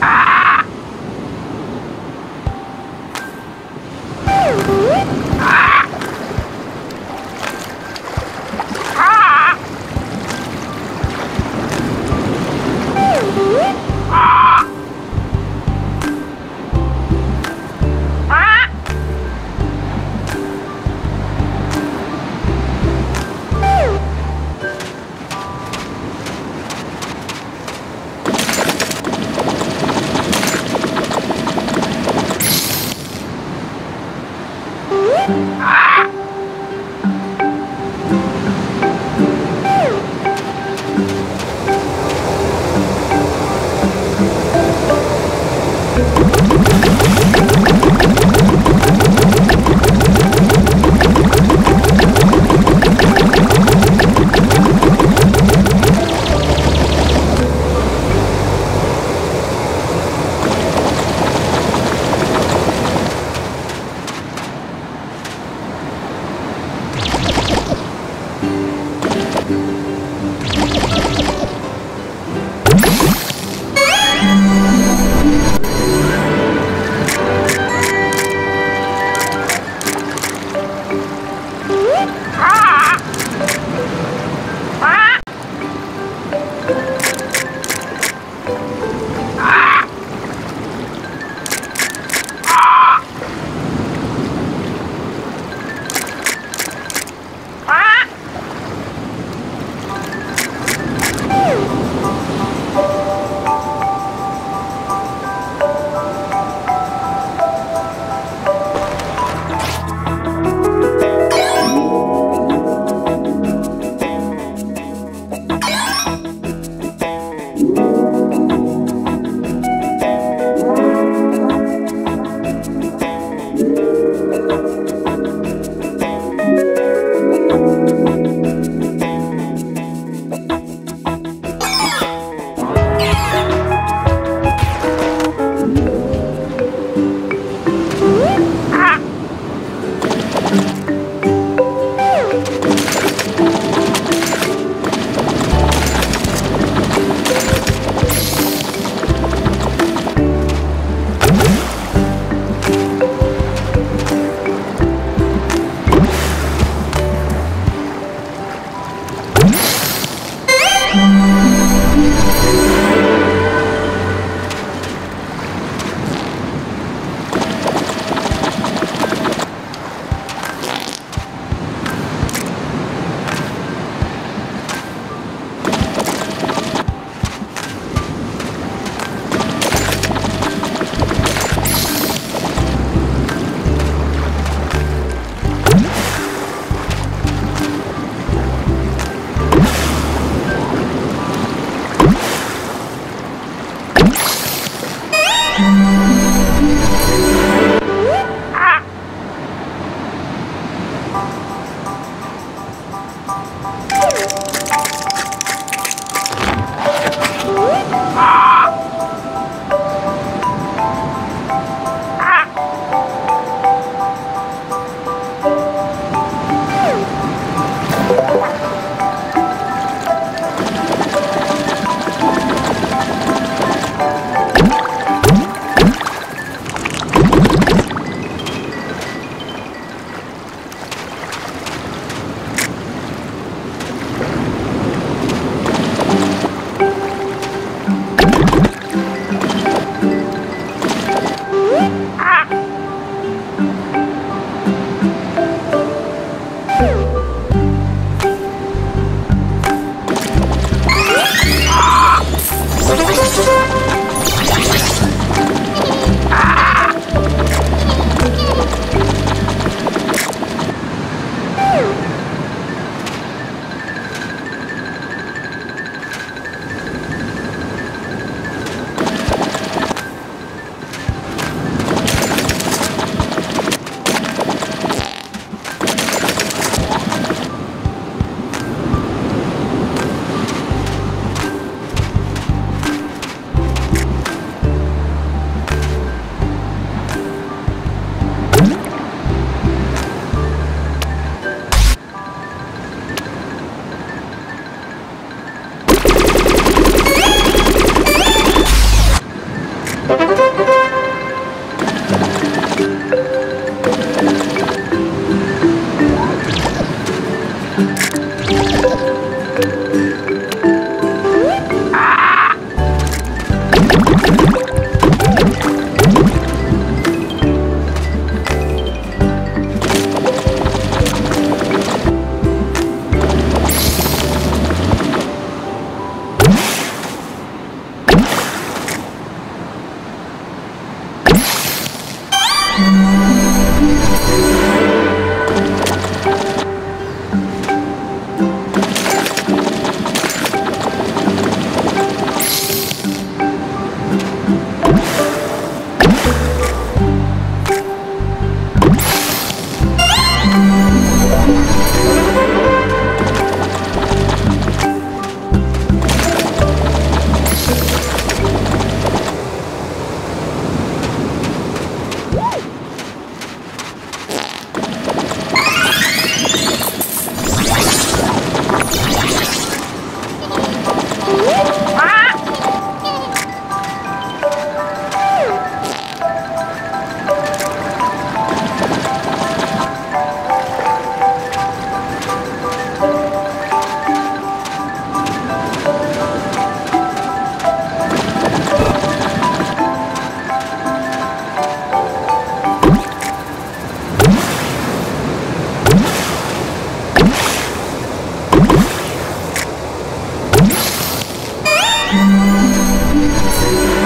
Ah! Música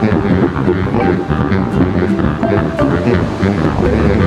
Thank you.